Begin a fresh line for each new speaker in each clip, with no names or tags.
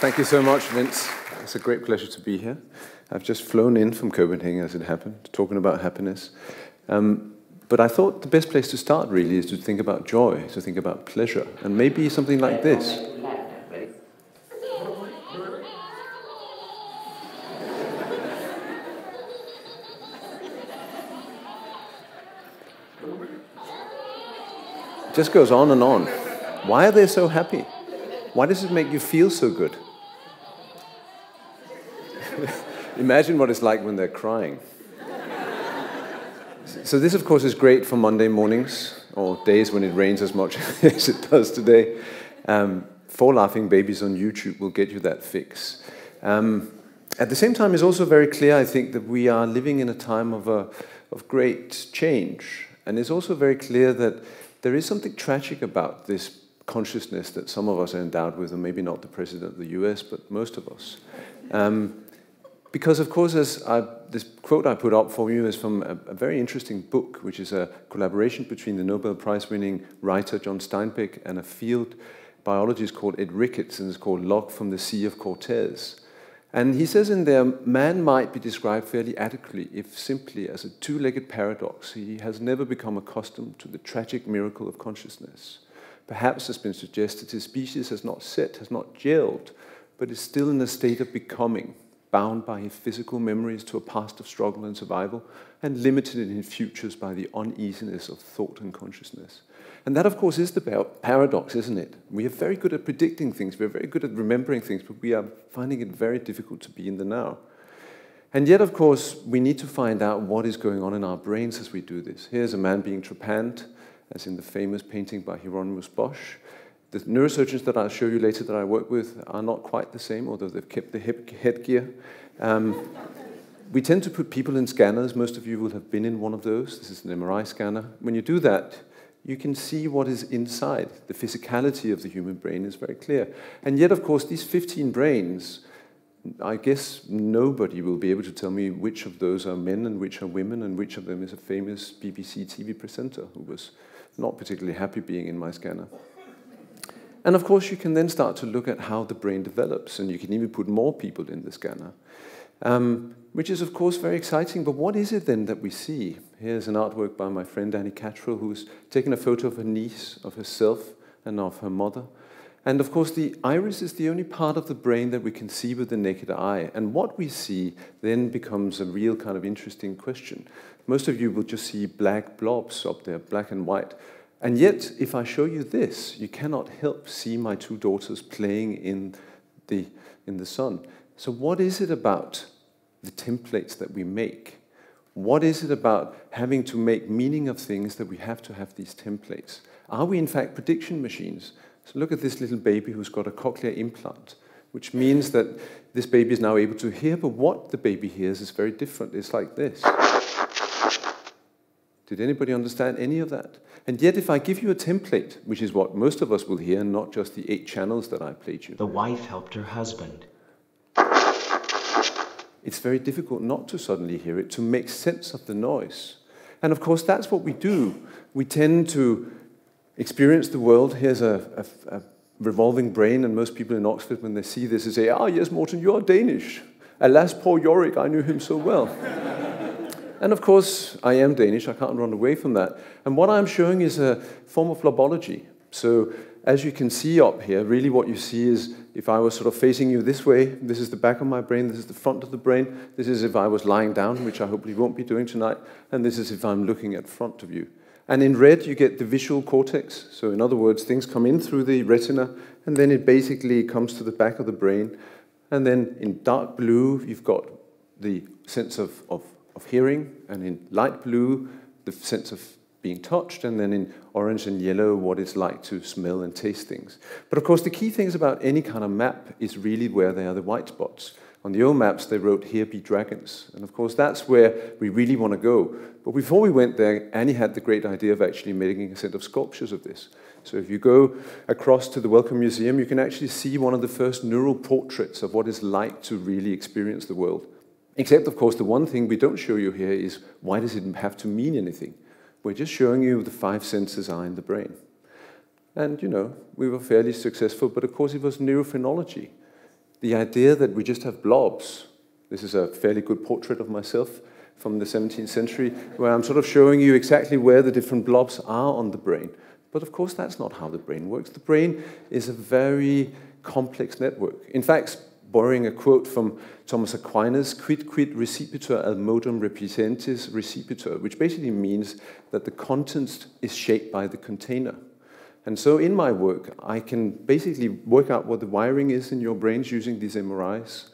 Thank you so much, Vince. It's a great pleasure to be here. I've just flown in from Copenhagen, as it happened, talking about happiness. Um, but I thought the best place to start really is to think about joy, to think about pleasure, and maybe something like this. Just goes on and on. Why are they so happy? Why does it make you feel so good? Imagine what it's like when they're crying. so, this, of course, is great for Monday mornings or days when it rains as much as it does today. Um, four laughing babies on YouTube will get you that fix. Um, at the same time, it's also very clear, I think, that we are living in a time of, a, of great change. And it's also very clear that there is something tragic about this consciousness that some of us are endowed with, and maybe not the president of the US, but most of us. Um, because, of course, as I, this quote I put up for you is from a, a, very interesting book, which is a collaboration between the Nobel Prize winning writer John Steinbeck and a field biologist called Ed Ricketts, and it's called Log from the Sea of Cortez. And he says in there, man might be described fairly adequately, if simply as a two legged paradox. He has never become accustomed to the tragic miracle of consciousness. Perhaps, has been suggested, his species has not set, has not gelled, but is still in a state of becoming bound by his physical memories to a past of struggle and survival, and limited in his futures by the uneasiness of thought and consciousness. And that, of course, is the paradox, isn't it? We are very good at predicting things, we're very good at remembering things, but we are finding it very difficult to be in the now. And yet, of course, we need to find out what is going on in our brains as we do this. Here's a man being trepanned, as in the famous painting by Hieronymus Bosch, the neurosurgeons that I'll show you later that I work with are not quite the same, although they've kept the hip headgear. Um, we tend to put people in scanners. Most of you will have been in one of those. This is an MRI scanner. When you do that, you can see what is inside. The physicality of the human brain is very clear. And yet, of course, these 15 brains, I guess nobody will be able to tell me which of those are men and which are women and which of them is a famous BBC TV presenter who was not particularly happy being in my scanner. And of course, you can then start to look at how the brain develops, and you can even put more people in the scanner, um, which is, of course, very exciting. But what is it then that we see? Here's an artwork by my friend Annie Cattrell, who's taken a photo of her niece, of herself, and of her mother. And of course, the iris is the only part of the brain that we can see with the naked eye. And what we see then becomes a real kind of interesting question. Most of you will just see black blobs up there, black and white. And yet, if I show you this, you cannot help see my two daughters playing in the, in the sun. So, what is it about the templates that we make? What is it about having to make meaning of things that we have to have these templates? Are we, in fact, prediction machines? So, look at this little baby who's got a cochlear implant, which means that this baby is now able to hear, but what the baby hears is very different. It's like this. Did anybody understand any of that? And yet, if I give you a template, which is what most of us will hear, not just the eight channels that I played you.
The wife helped her husband.
It's very difficult not to suddenly hear it, to make sense of the noise. And of course, that's what we do. We tend to experience the world. Here's a, a, a revolving brain, and most people in Oxford, when they see this, they say, Ah, yes, Morten, you are Danish. Alas, poor Yorick, I knew him so well. And of course, I am Danish, I can't run away from that. And what I'm showing is a form of blobology. So as you can see up here, really what you see is if I was sort of facing you this way, this is the back of my brain, this is the front of the brain, this is if I was lying down, which I hopefully won't be doing tonight, and this is if I'm looking at front of you. And in red, you get the visual cortex. So in other words, things come in through the retina, and then it basically comes to the back of the brain. And then in dark blue, you've got the sense of, of of hearing, and in light blue, the sense of being touched, and then in orange and yellow, what it's like to smell and taste things. But of course, the key things about any kind of map is really where they are the white spots. On the old maps, they wrote, Here be dragons. And of course, that's where we really want to go. But before we went there, Annie had the great idea of actually making a set of sculptures of this. So if you go across to the Wellcome Museum, you can actually see one of the first neural portraits of what it's like to really experience the world. Except, of course, the one thing we don't show you here is why does it have to mean anything? We're just showing you the five senses are in the brain. And, you know, we were fairly successful, but of course it was neurophrenology. The idea that we just have blobs. This is a fairly good portrait of myself from the 17th century, where I'm sort of showing you exactly where the different blobs are on the brain. But of course, that's not how the brain works. The brain is a very complex network. In fact, borrowing a quote from Thomas Aquinas, quid quid recipitur ad modum recipientis recipitur, which basically means that the content is shaped by the container. And so in my work, I can basically work out what the wiring is in your brains using these MRIs,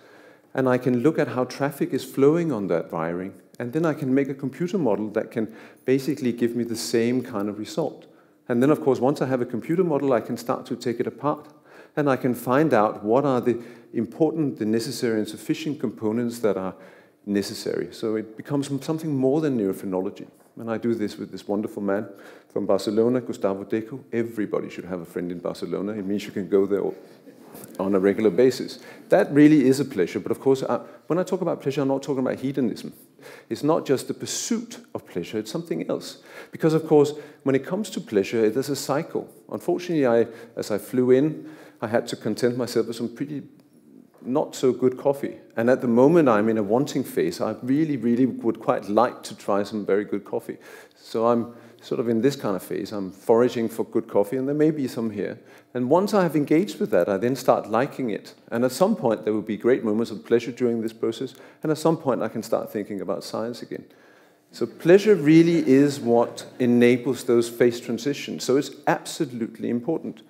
and I can look at how traffic is flowing on that wiring, and then I can make a computer model that can basically give me the same kind of result. And then, of course, once I have a computer model, I can start to take it apart and I can find out what are the important, the necessary and sufficient components that are necessary. So it becomes something more than neurophrenology. And I do this with this wonderful man from Barcelona, Gustavo Deco. Everybody should have a friend in Barcelona. It means you can go there on a regular basis. That really is a pleasure. But of course, I, when I talk about pleasure, I'm not talking about hedonism. It's not just the pursuit of pleasure, it's something else. Because, of course, when it comes to pleasure, there's a cycle. Unfortunately, I, as I flew in, I had to content myself with some pretty not so good coffee. And at the moment, I'm in a wanting phase. I really, really would quite like to try some very good coffee. So I'm sort of in this kind of phase. I'm foraging for good coffee, and there may be some here. And once I have engaged with that, I then start liking it. And at some point, there will be great moments of pleasure during this process. And at some point, I can start thinking about science again. So pleasure really is what enables those phase transitions. So it's absolutely important.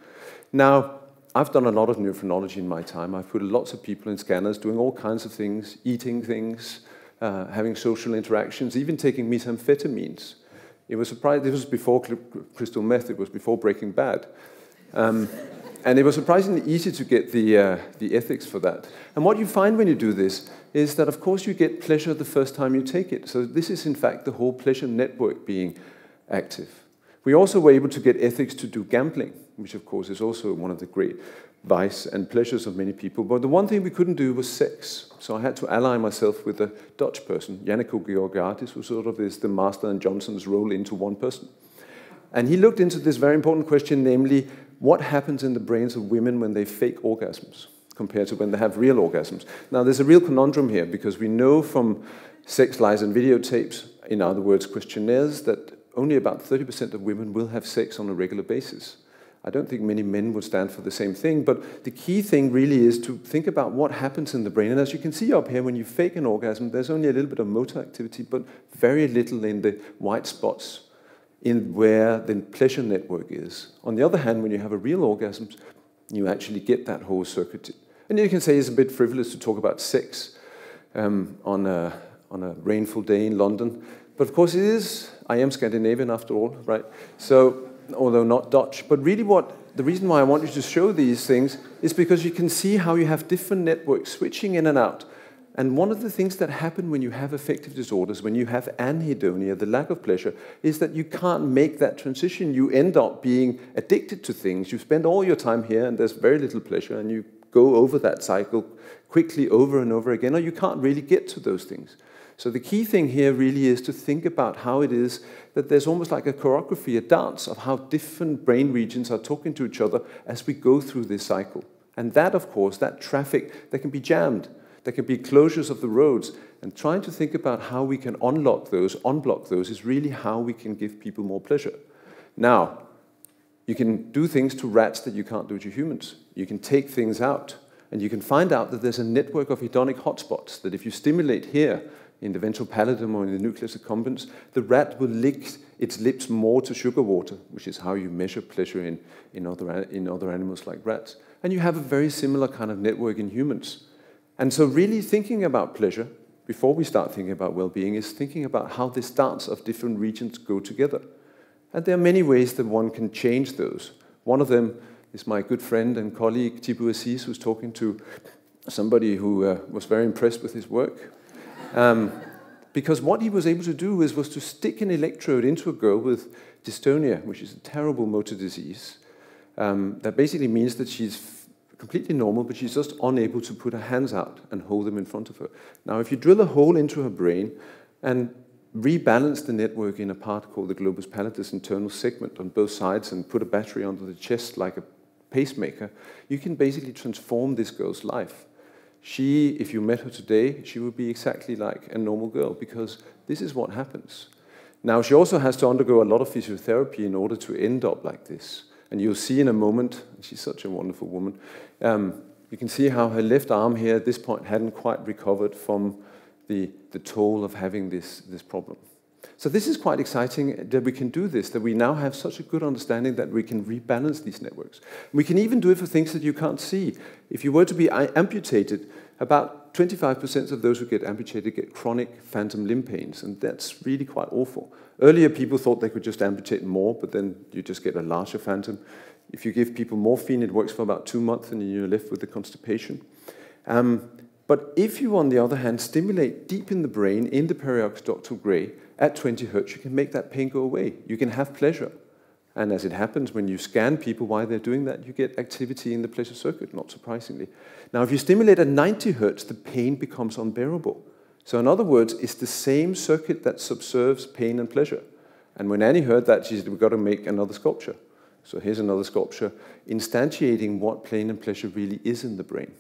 Now, I've done a lot of neurophrenology in my time. I've put lots of people in scanners doing all kinds of things, eating things, uh, having social interactions, even taking methamphetamines. It was surprising, this was before crystal meth, it was before Breaking Bad. Um, and it was surprisingly easy to get the, uh, the ethics for that. And what you find when you do this is that, of course, you get pleasure the first time you take it. So this is, in fact, the whole pleasure network being active. We also were able to get ethics to do gambling which of course is also one of the great vice and pleasures of many people. But the one thing we couldn't do was sex. So I had to ally myself with a Dutch person, Janniko Georgiadis, who sort of is the master and Johnson's role into one person. And he looked into this very important question, namely, what happens in the brains of women when they fake orgasms compared to when they have real orgasms? Now, there's a real conundrum here because we know from sex lies and videotapes, in other words, questionnaires, that only about 30% of women will have sex on a regular basis. I don't think many men would stand for the same thing, but the key thing really is to think about what happens in the brain. And as you can see up here, when you fake an orgasm, there's only a little bit of motor activity, but very little in the white spots in where the pleasure network is. On the other hand, when you have a real orgasm, you actually get that whole circuit. And you can say it's a bit frivolous to talk about sex um, on, a, on a rainful day in London. But of course it is. I am Scandinavian after all, right? So although not Dutch. But really what the reason why I want you to show these things is because you can see how you have different networks switching in and out. And one of the things that happen when you have affective disorders, when you have anhedonia, the lack of pleasure, is that you can't make that transition. You end up being addicted to things. You spend all your time here and there's very little pleasure, and you go over that cycle quickly over and over again, or you can't really get to those things. So the key thing here really is to think about how it is that there's almost like a choreography, a dance of how different brain regions are talking to each other as we go through this cycle. And that, of course, that traffic, that can be jammed. There can be closures of the roads. And trying to think about how we can unlock those, unblock those, is really how we can give people more pleasure. Now, you can do things to rats that you can't do to humans. You can take things out, and you can find out that there's a network of hedonic hotspots that if you stimulate here, in the ventral pallidum or in the nucleus accumbens, the rat will lick its lips more to sugar water, which is how you measure pleasure in, in, other, in other animals like rats. And you have a very similar kind of network in humans. And so really thinking about pleasure, before we start thinking about well-being, is thinking about how this dance of different regions go together. And there are many ways that one can change those. One of them is my good friend and colleague Tipu Aziz, who's talking to somebody who uh, was very impressed with his work. Um, because what he was able to do is, was to stick an electrode into a girl with dystonia, which is a terrible motor disease. Um, that basically means that she's completely normal, but she's just unable to put her hands out and hold them in front of her. Now, if you drill a hole into her brain and rebalance the network in a part called the globus pallidus internal segment on both sides and put a battery under the chest like a pacemaker, you can basically transform this girl's life. She, if you met her today, she would be exactly like a normal girl because this is what happens. Now, she also has to undergo a lot of physiotherapy in order to end up like this. And you'll see in a moment, she's such a wonderful woman, um, you can see how her left arm here at this point hadn't quite recovered from the, the toll of having this, this problem. So this is quite exciting that we can do this, that we now have such a good understanding that we can rebalance these networks. We can even do it for things that you can't see. If you were to be amputated, about 25% of those who get amputated get chronic phantom limb pains, and that's really quite awful. Earlier, people thought they could just amputate more, but then you just get a larger phantom. If you give people morphine, it works for about two months, and you're left with the constipation. Um, but if you, on the other hand, stimulate deep in the brain, in the periaqueductal gray, at 20 hertz, you can make that pain go away. You can have pleasure. And as it happens, when you scan people while they're doing that, you get activity in the pleasure circuit, not surprisingly. Now, if you stimulate at 90 hertz, the pain becomes unbearable. So, in other words, it's the same circuit that subserves pain and pleasure. And when Annie heard that, she said, We've got to make another sculpture. So, here's another sculpture instantiating what pain and pleasure really is in the brain.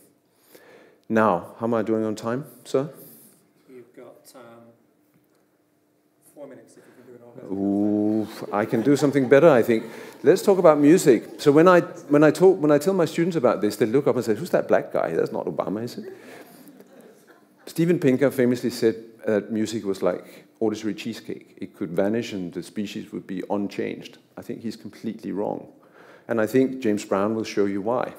Now, how am I doing on time, sir?
You've got um, four minutes if you can do it
all. Ooh, I can do something better, I think. Let's talk about music. So when I when I talk when I tell my students about this, they look up and say, "Who's that black guy? That's not Obama, is it?" Steven Pinker famously said that music was like auditory cheesecake. It could vanish and the species would be unchanged. I think he's completely wrong. And I think James Brown will show you why.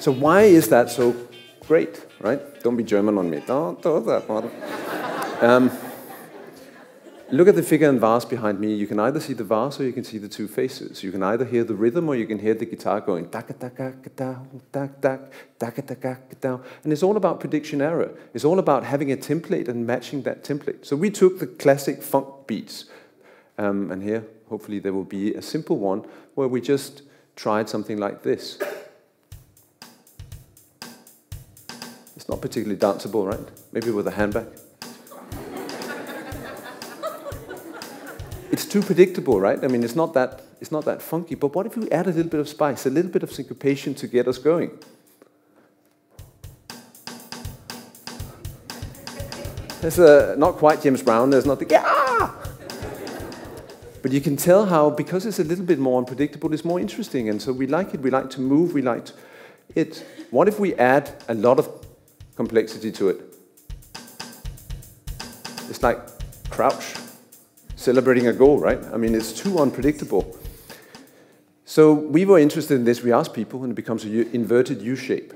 So why is that so great, right? Don't be German on me. Don't do that, mother. um, look at the figure in vase behind me. You can either see the vase or you can see the two faces. You can either hear the rhythm or you can hear the guitar going and it's all about prediction error. It's all about having a template and matching that template. So we took the classic funk beats, um, and here hopefully there will be a simple one where we just tried something like this. Not particularly danceable, right? Maybe with a handbag. it's too predictable, right? I mean, it's not that it's not that funky. But what if we add a little bit of spice, a little bit of syncopation to get us going? There's a, not quite James Brown. There's not the yeah. But you can tell how because it's a little bit more unpredictable, it's more interesting, and so we like it. We like to move. We like it. What if we add a lot of complexity to it. It's like crouch, celebrating a goal, right? I mean, it's too unpredictable. So we were interested in this. We asked people, and it becomes an inverted U shape.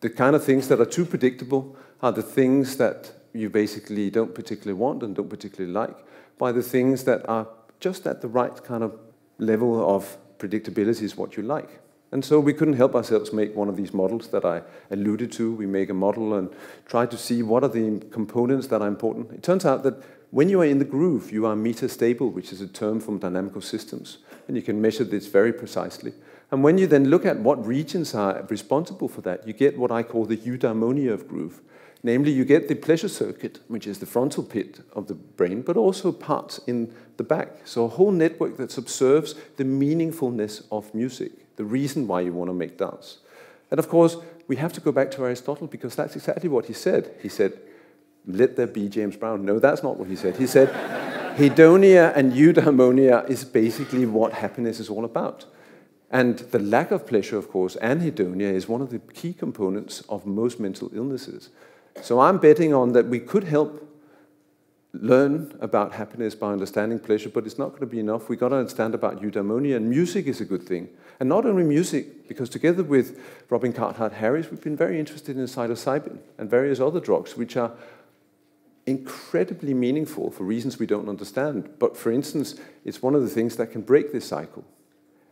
The kind of things that are too predictable are the things that you basically don't particularly want and don't particularly like, by the things that are just at the right kind of level of predictability is what you like. And so we couldn't help ourselves make one of these models that I alluded to. We make a model and try to see what are the components that are important. It turns out that when you are in the groove, you are metastable, which is a term from dynamical systems, and you can measure this very precisely. And when you then look at what regions are responsible for that, you get what I call the eudaimonia of groove. Namely, you get the pleasure circuit, which is the frontal pit of the brain, but also parts in the back. So a whole network that observes the meaningfulness of music the reason why you want to make dance. And of course, we have to go back to Aristotle because that's exactly what he said. He said, let there be James Brown. No, that's not what he said. He said, hedonia and eudaimonia is basically what happiness is all about. And the lack of pleasure, of course, anhedonia is one of the key components of most mental illnesses. So I'm betting on that we could help learn about happiness by understanding pleasure, but it's not going to be enough. We've got to understand about eudaimonia, and music is a good thing. And not only music, because together with Robin Carhart Harris, we've been very interested in psilocybin and various other drugs, which are incredibly meaningful for reasons we don't understand. But for instance, it's one of the things that can break this cycle.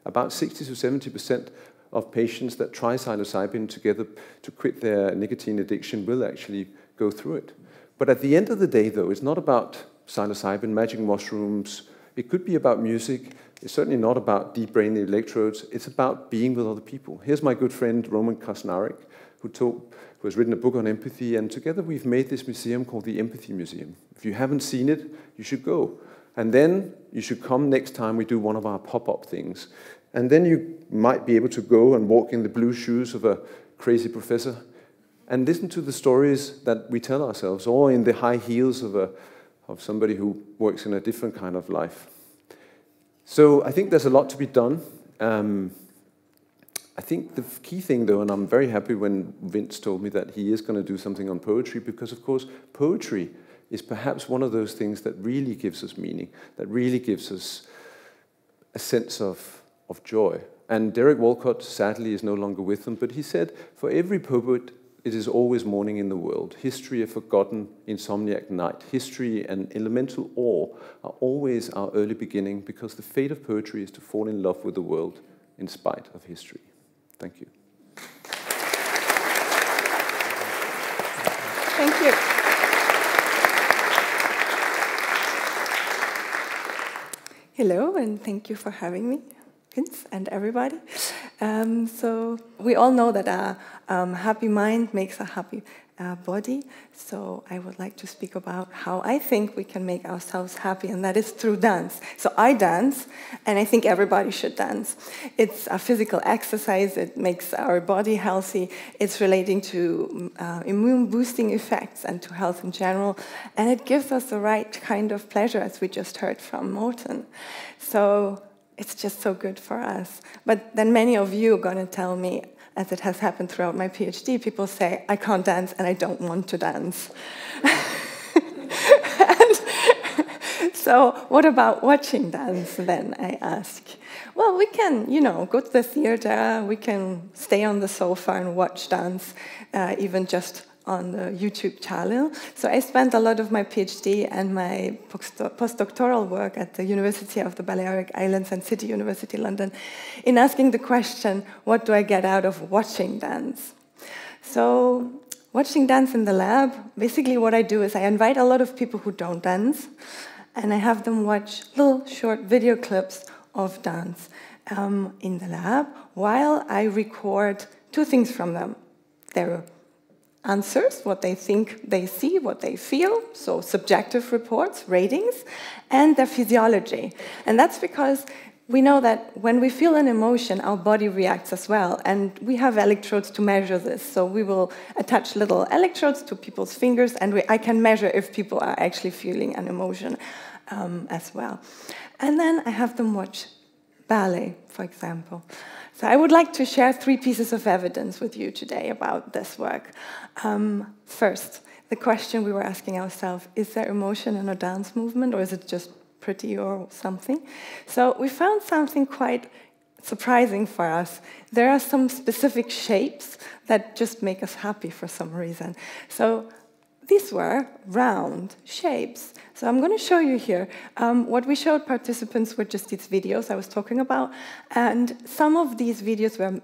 About 60 to 70% of patients that try psilocybin together to quit their nicotine addiction will actually go through it. But at the end of the day, though, it's not about psilocybin, magic mushrooms. It could be about music. It's certainly not about deep brain electrodes. It's about being with other people. Here's my good friend Roman Krznaric, who, who has written a book on empathy, and together we've made this museum called the Empathy Museum. If you haven't seen it, you should go. And then you should come next time we do one of our pop up things. And then you might be able to go and walk in the blue shoes of a crazy professor and listen to the stories that we tell ourselves, or in the high heels of, a, of somebody who works in a different kind of life. So I think there's a lot to be done. Um, I think the key thing, though, and I'm very happy when Vince told me that he is going to do something on poetry, because, of course, poetry is perhaps one of those things that really gives us meaning, that really gives us a sense of, of joy. And Derek Walcott, sadly, is no longer with them, but he said, for every poet, it is always morning in the world. History, a forgotten insomniac night. History and elemental awe are always our early beginning because the fate of poetry is to fall in love with the world in spite of history. Thank you.
Thank you. Hello, and thank you for having me, Vince, and everybody. Um, so we all know that a um, happy mind makes a happy uh, body. So I would like to speak about how I think we can make ourselves happy, and that is through dance. So I dance, and I think everybody should dance. It's a physical exercise. It makes our body healthy. It's relating to uh, immune boosting effects and to health in general, and it gives us the right kind of pleasure, as we just heard from Morten. So it's just so good for us. But then many of you are going to tell me, as it has happened throughout my PhD, people say, I can't dance and I don't want to dance. so, what about watching dance then? I ask. Well, we can, you know, go to the theater, we can stay on the sofa and watch dance, uh, even just on the YouTube channel. So I spent a lot of my PhD and my postdoctoral work at the University of the Balearic Islands and City University London in asking the question, what do I get out of watching dance? So watching dance in the lab, basically what I do is I invite a lot of people who don't dance and I have them watch little short video clips of dance um, in the lab while I record two things from them. Their answers, what they think they see, what they feel, so subjective reports, ratings, and their physiology. And that's because we know that when we feel an emotion, our body reacts as well. And we have electrodes to measure this. So we will attach little electrodes to people's fingers, and we, I can measure if people are actually feeling an emotion um, as well. And then I have them watch ballet, for example. So I would like to share three pieces of evidence with you today about this work. Um, first, the question we were asking ourselves, is there emotion in a dance movement or is it just pretty or something? So we found something quite surprising for us. There are some specific shapes that just make us happy for some reason. So these were round shapes. So I'm going to show you here. Um, what we showed participants were just these videos I was talking about. And some of these videos were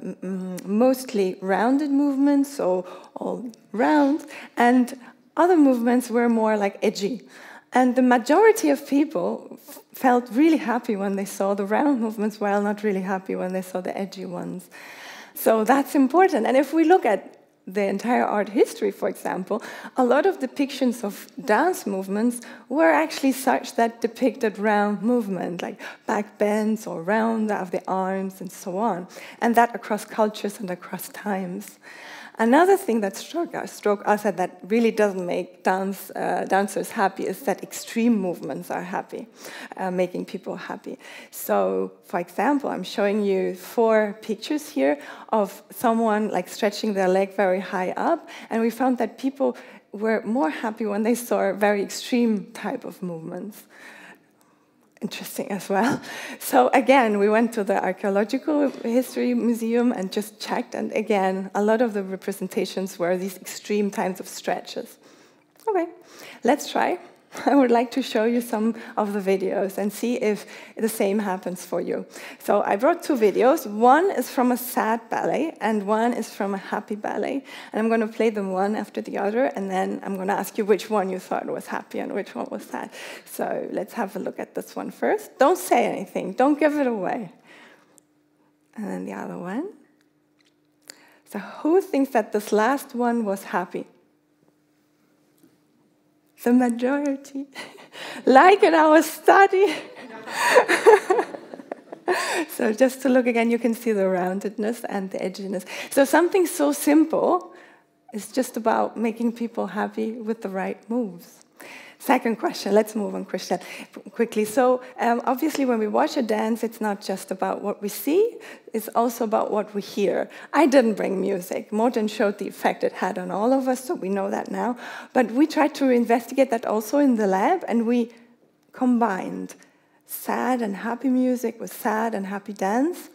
mostly rounded movements, so all round. And other movements were more like edgy. And the majority of people felt really happy when they saw the round movements, while not really happy when they saw the edgy ones. So that's important. And if we look at the entire art history, for example, a lot of depictions of dance movements were actually such that depicted round movement, like back bends or round of the arms and so on, and that across cultures and across times. Another thing that struck us, struck us that really doesn't make dance, uh, dancers happy is that extreme movements are happy, uh, making people happy. So, for example, I'm showing you four pictures here of someone like stretching their leg very high up, and we found that people were more happy when they saw very extreme type of movements interesting as well. So again, we went to the Archaeological History Museum and just checked, and again, a lot of the representations were these extreme times of stretches. Okay, let's try. I would like to show you some of the videos and see if the same happens for you. So I brought two videos. One is from a sad ballet, and one is from a happy ballet. And I'm going to play them one after the other, and then I'm going to ask you which one you thought was happy and which one was sad. So let's have a look at this one first. Don't say anything, don't give it away. And then the other one. So who thinks that this last one was happy? The majority, like in our study. so just to look again, you can see the roundedness and the edginess. So something so simple is just about making people happy with the right moves. Second question, let's move on, Christian, quickly. So, um, obviously, when we watch a dance, it's not just about what we see, it's also about what we hear. I didn't bring music. Morten showed the effect it had on all of us, so we know that now. But we tried to investigate that also in the lab, and we combined sad and happy music with sad and happy dance.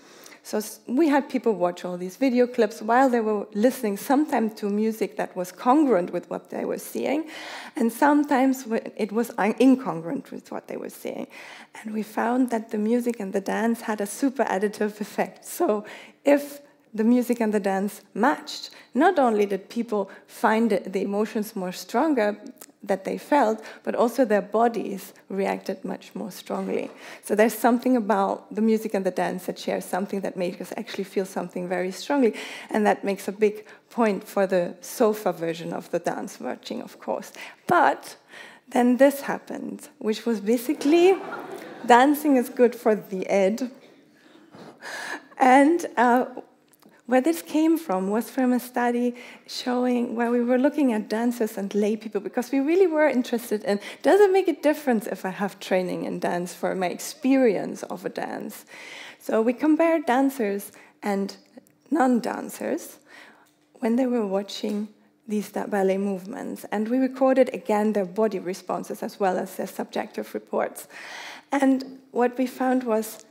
So we had people watch all these video clips while they were listening, sometimes to music that was congruent with what they were seeing, and sometimes it was incongruent with what they were seeing. And we found that the music and the dance had a super additive effect. So if the music and the dance matched, not only did people find the emotions more stronger, that they felt, but also their bodies reacted much more strongly. So there's something about the music and the dance that shares something that makes us actually feel something very strongly, and that makes a big point for the sofa version of the dance watching, of course. But then this happened, which was basically dancing is good for the ed. And uh, where this came from was from a study showing where we were looking at dancers and lay people because we really were interested in does it make a difference if I have training in dance for my experience of a dance? So we compared dancers and non dancers when they were watching these ballet movements. And we recorded again their body responses as well as their subjective reports. And what we found was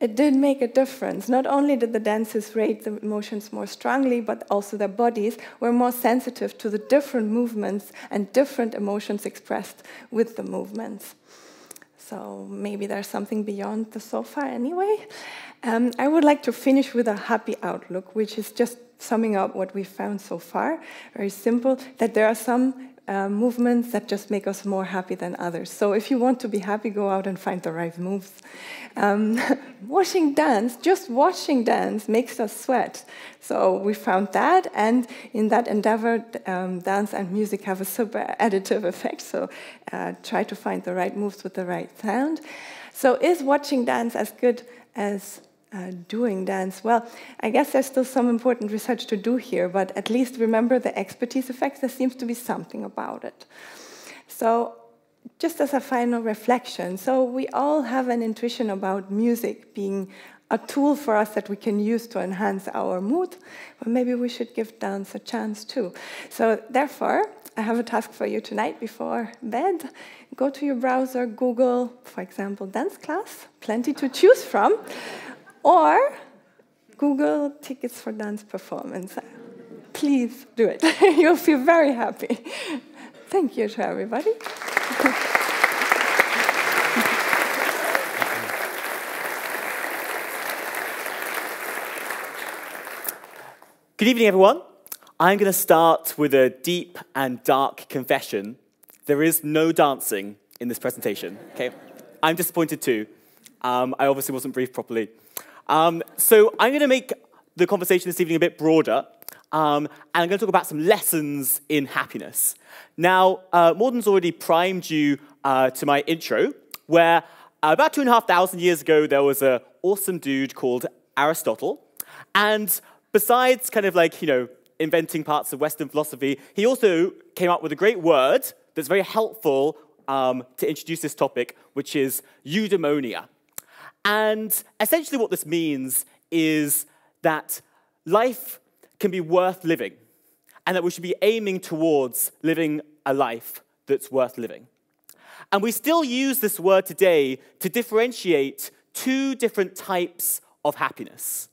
it did make a difference. Not only did the dancers rate the emotions more strongly, but also their bodies were more sensitive to the different movements and different emotions expressed with the movements. So maybe there's something beyond the sofa anyway. Um, I would like to finish with a happy outlook, which is just summing up what we've found so far. Very simple that there are some uh, movements that just make us more happy than others. So if you want to be happy, go out and find the right moves. Um, watching dance, just watching dance makes us sweat. So we found that, and in that endeavor, um, dance and music have a super additive effect. So uh, try to find the right moves with the right sound. So is watching dance as good as uh, doing dance? Well, I guess there's still some important research to do here, but at least remember the expertise effects, there seems to be something about it. So, just as a final reflection, so we all have an intuition about music being a tool for us that we can use to enhance our mood, but maybe we should give dance a chance too. So, therefore, I have a task for you tonight before bed. Go to your browser, Google, for example, dance class, plenty to choose from. Or Google tickets for dance performance. Please do it. You'll feel very happy. Thank you to everybody.
Good evening, everyone. I'm going to start with a deep and dark confession. There is no dancing in this presentation, okay? I'm disappointed too. Um, I obviously wasn't briefed properly. Um, so I'm going to make the conversation this evening a bit broader, um, and I'm going to talk about some lessons in happiness. Now, uh, Morten's already primed you uh, to my intro, where about two and a half thousand years ago, there was an awesome dude called Aristotle, and besides kind of like, you know, inventing parts of Western philosophy, he also came up with a great word that's very helpful um, to introduce this topic, which is eudaimonia. And essentially, what this means is that life can be worth living, and that we should be aiming towards living a life that's worth living. And we still use this word today to differentiate two different types of happiness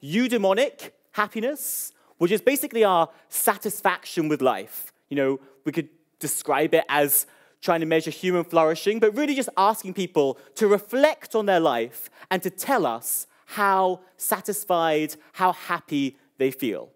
eudaimonic happiness, which is basically our satisfaction with life. You know, we could describe it as trying to measure human flourishing, but really just asking people to reflect on their life and to tell us how satisfied, how happy they feel.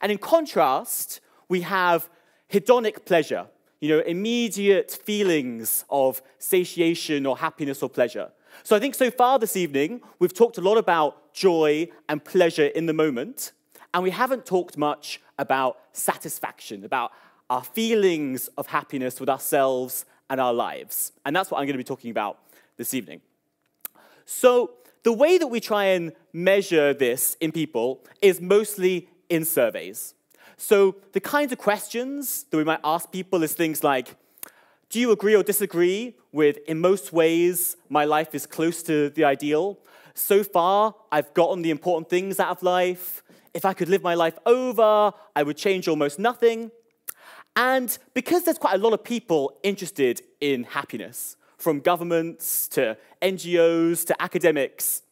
And in contrast, we have hedonic pleasure, you know, immediate feelings of satiation or happiness or pleasure. So I think so far this evening, we've talked a lot about joy and pleasure in the moment, and we haven't talked much about satisfaction, about our feelings of happiness with ourselves and our lives. And that's what I'm going to be talking about this evening. So, the way that we try and measure this in people is mostly in surveys. So, the kinds of questions that we might ask people is things like Do you agree or disagree with, in most ways, my life is close to the ideal? So far, I've gotten the important things out of life. If I could live my life over, I would change almost nothing. And because there's quite a lot of people interested in happiness, from governments to NGOs to academics,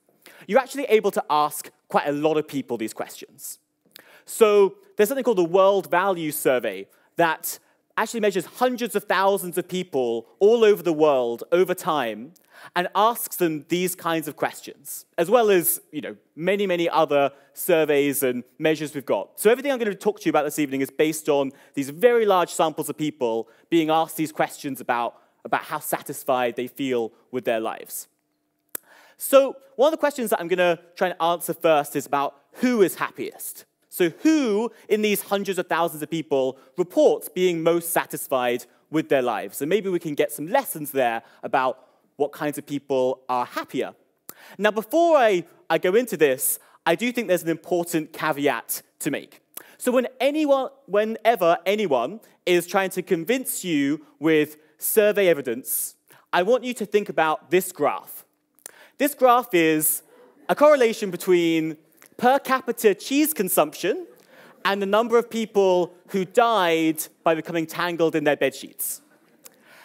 you're actually able to ask quite a lot of people these questions. So there's something called the World Values Survey that actually measures hundreds of thousands of people all over the world over time and asks them these kinds of questions, as well as you know, many, many other surveys and measures we've got. So everything I'm going to talk to you about this evening is based on these very large samples of people being asked these questions about, about how satisfied they feel with their lives. So one of the questions that I'm going to try and answer first is about who is happiest. So who in these hundreds of thousands of people reports being most satisfied with their lives? And maybe we can get some lessons there about what kinds of people are happier. Now, before I, I go into this, I do think there's an important caveat to make. So, when anyone, whenever anyone is trying to convince you with survey evidence, I want you to think about this graph. This graph is a correlation between per capita cheese consumption and the number of people who died by becoming tangled in their bed sheets.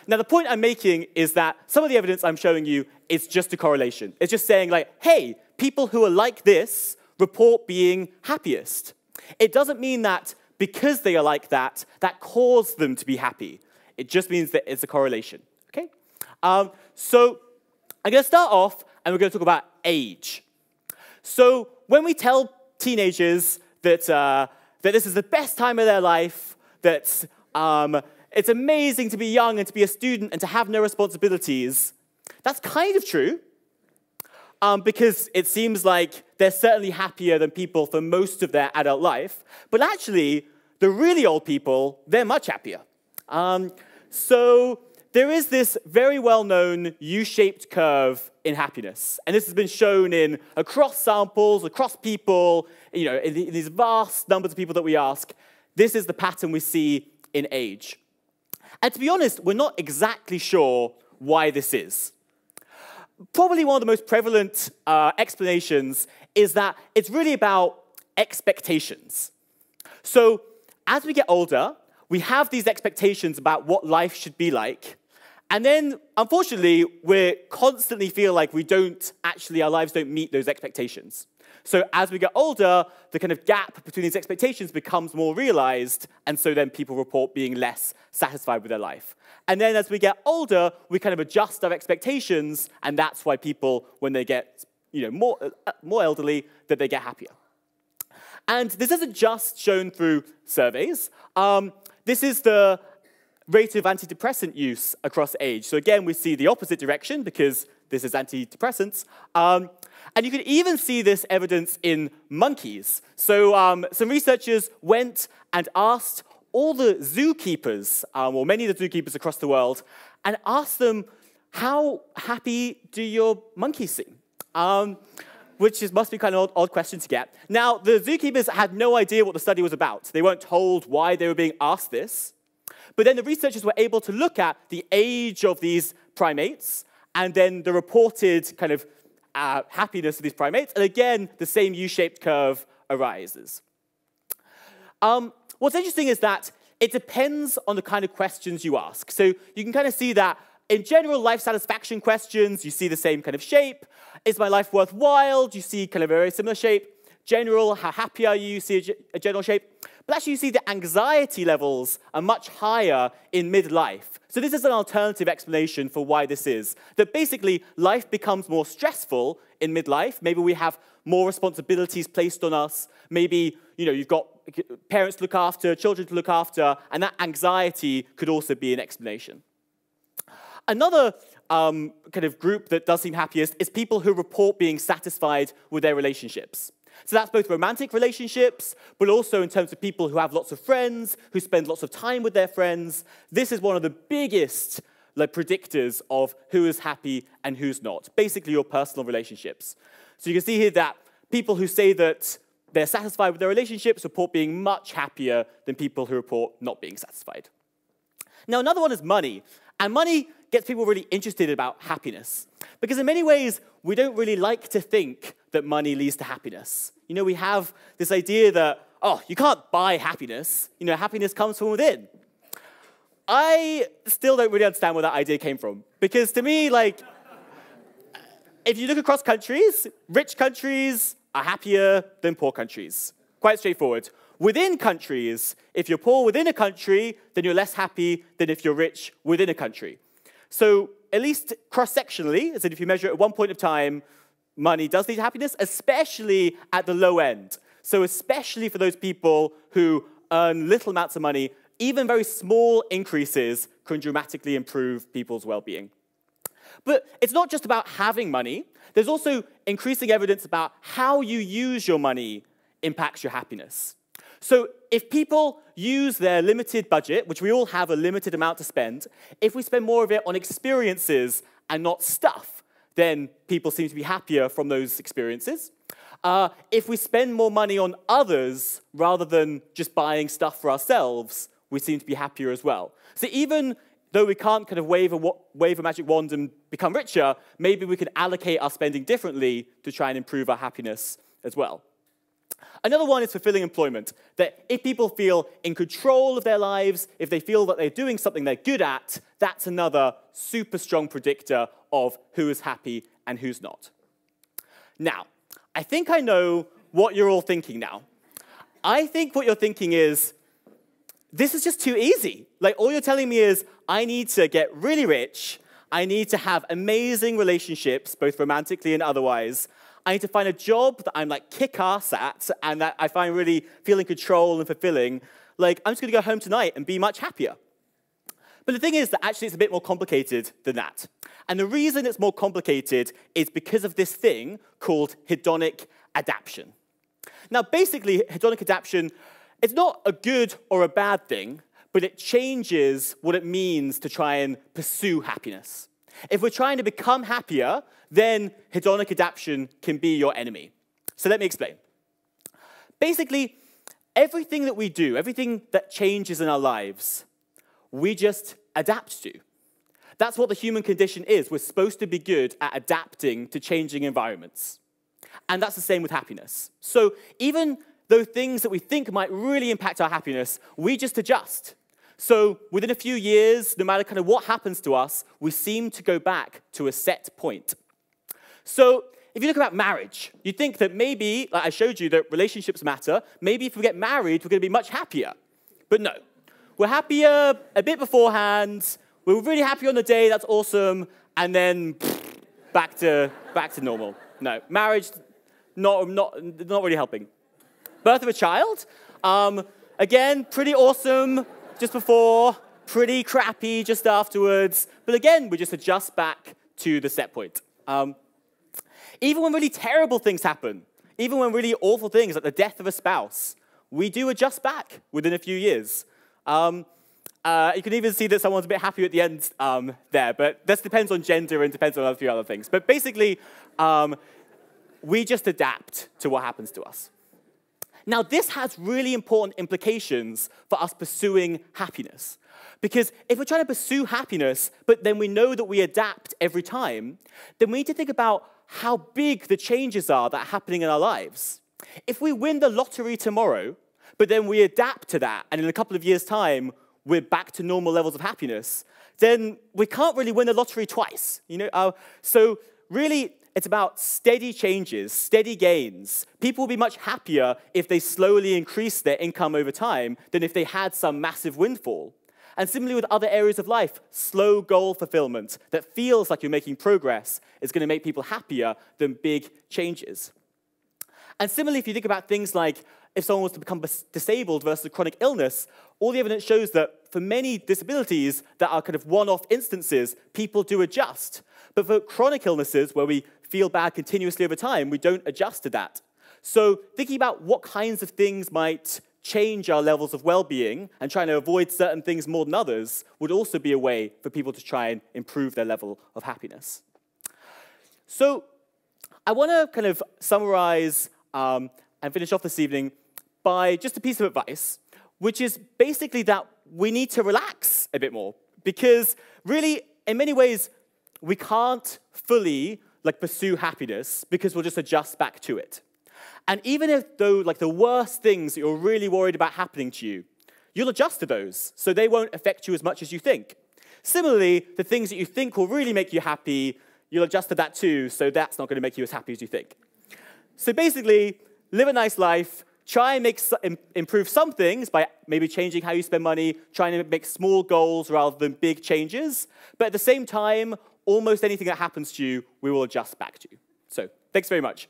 Now, the point I'm making is that some of the evidence I'm showing you is just a correlation. It's just saying, like, hey, people who are like this report being happiest. It doesn't mean that because they are like that, that caused them to be happy. It just means that it's a correlation. Okay? Um, so I'm to start off and we're going to talk about age. So when we tell teenagers that, uh, that this is the best time of their life, that um, it's amazing to be young and to be a student and to have no responsibilities. That's kind of true, um, because it seems like they're certainly happier than people for most of their adult life. But actually, the really old people, they're much happier. Um, so there is this very well-known U-shaped curve in happiness. And this has been shown in across samples, across people, you know, in, in these vast numbers of people that we ask. This is the pattern we see in age. And to be honest, we're not exactly sure why this is. Probably one of the most prevalent uh, explanations is that it's really about expectations. So, as we get older, we have these expectations about what life should be like. And then, unfortunately, we constantly feel like we don't actually, our lives don't meet those expectations. So as we get older, the kind of gap between these expectations becomes more realized, and so then people report being less satisfied with their life. And then as we get older, we kind of adjust our expectations, and that's why people, when they get you know, more, uh, more elderly, that they get happier. And this isn't just shown through surveys. Um, this is the rate of antidepressant use across age. So again, we see the opposite direction because this is antidepressants. Um, and you can even see this evidence in monkeys. So um, some researchers went and asked all the zookeepers, um, or many of the zookeepers across the world, and asked them, how happy do your monkeys seem? Um, which is, must be kind of an odd, odd question to get. Now, the zookeepers had no idea what the study was about. They weren't told why they were being asked this. But then the researchers were able to look at the age of these primates and then the reported kind of uh, happiness of these primates. And again, the same U-shaped curve arises. Um, what's interesting is that it depends on the kind of questions you ask. So you can kind of see that in general life satisfaction questions, you see the same kind of shape. Is my life worthwhile? You see kind of a very similar shape. General, how happy are you? You see a general shape. But actually, you see the anxiety levels are much higher in midlife. So, this is an alternative explanation for why this is. That basically, life becomes more stressful in midlife. Maybe we have more responsibilities placed on us. Maybe, you know, you've got parents to look after, children to look after, and that anxiety could also be an explanation. Another um, kind of group that does seem happiest is people who report being satisfied with their relationships. So that's both romantic relationships, but also in terms of people who have lots of friends, who spend lots of time with their friends. This is one of the biggest like, predictors of who is happy and who's not. Basically, your personal relationships. So you can see here that people who say that they're satisfied with their relationships report being much happier than people who report not being satisfied. Now, another one is money. And money gets people really interested about happiness. Because in many ways, we don't really like to think that money leads to happiness. You know, we have this idea that, oh, you can't buy happiness. You know, happiness comes from within. I still don't really understand where that idea came from. Because to me, like, if you look across countries, rich countries are happier than poor countries. Quite straightforward. Within countries, if you're poor within a country, then you're less happy than if you're rich within a country. So, at least cross sectionally, as in if you measure at one point of time, money does lead to happiness, especially at the low end. So, especially for those people who earn little amounts of money, even very small increases can dramatically improve people's well being. But it's not just about having money, there's also increasing evidence about how you use your money impacts your happiness. So if people use their limited budget, which we all have a limited amount to spend, if we spend more of it on experiences and not stuff, then people seem to be happier from those experiences. Uh, if we spend more money on others rather than just buying stuff for ourselves, we seem to be happier as well. So even though we can't kind of wave a, wave a magic wand and become richer, maybe we can allocate our spending differently to try and improve our happiness as well. Another one is fulfilling employment. That if people feel in control of their lives, if they feel that they're doing something they're good at, that's another super strong predictor of who is happy and who's not. Now, I think I know what you're all thinking now. I think what you're thinking is, this is just too easy. Like, all you're telling me is, I need to get really rich, I need to have amazing relationships, both romantically and otherwise, I need to find a job that I'm like kick ass at and that I find really feeling control and fulfilling. Like, I'm just going to go home tonight and be much happier. But the thing is that actually it's a bit more complicated than that. And the reason it's more complicated is because of this thing called hedonic adaptation. Now, basically, hedonic adaptation, it's not a good or a bad thing, but it changes what it means to try and pursue happiness. If we're trying to become happier, then hedonic adaptation can be your enemy. So let me explain. Basically, everything that we do, everything that changes in our lives, we just adapt to. That's what the human condition is. We're supposed to be good at adapting to changing environments. And that's the same with happiness. So even though things that we think might really impact our happiness, we just adjust. So within a few years, no matter kind of what happens to us, we seem to go back to a set point. So if you look about marriage, you think that maybe, like I showed you, that relationships matter. Maybe if we get married, we're going to be much happier. But no, we're happier a bit beforehand. We're really happy on the day. That's awesome. And then back to back to normal. No, marriage, not not not really helping. Birth of a child, um, again, pretty awesome just before, pretty crappy just afterwards. But again, we just adjust back to the set point. Um, even when really terrible things happen, even when really awful things like the death of a spouse, we do adjust back within a few years. Um, uh, you can even see that someone's a bit happy at the end um, there, but this depends on gender and depends on a few other things. But basically, um, we just adapt to what happens to us. Now, this has really important implications for us pursuing happiness. Because if we're trying to pursue happiness, but then we know that we adapt every time, then we need to think about how big the changes are that are happening in our lives. If we win the lottery tomorrow, but then we adapt to that, and in a couple of years' time, we're back to normal levels of happiness, then we can't really win the lottery twice. You know? Uh, so, really, it's about steady changes, steady gains. People will be much happier if they slowly increase their income over time than if they had some massive windfall. And similarly with other areas of life, slow goal fulfillment that feels like you're making progress is going to make people happier than big changes. And similarly, if you think about things like if someone was to become disabled versus a chronic illness, all the evidence shows that for many disabilities that are kind of one off instances, people do adjust. But for chronic illnesses where we feel bad continuously over time, we don't adjust to that. So, thinking about what kinds of things might change our levels of well being and trying to avoid certain things more than others would also be a way for people to try and improve their level of happiness. So, I want to kind of summarize um, and finish off this evening by just a piece of advice, which is basically that we need to relax a bit more because really, in many ways, we can't fully like pursue happiness because we'll just adjust back to it. And even if though like the worst things that you're really worried about happening to you, you'll adjust to those so they won't affect you as much as you think. Similarly, the things that you think will really make you happy, you'll adjust to that too, so that's not going to make you as happy as you think. So basically, live a nice life, try and make, improve some things by maybe changing how you spend money, trying to make small goals rather than big changes. But at the same time, almost anything that happens to you, we will adjust back to. You. So thanks very much.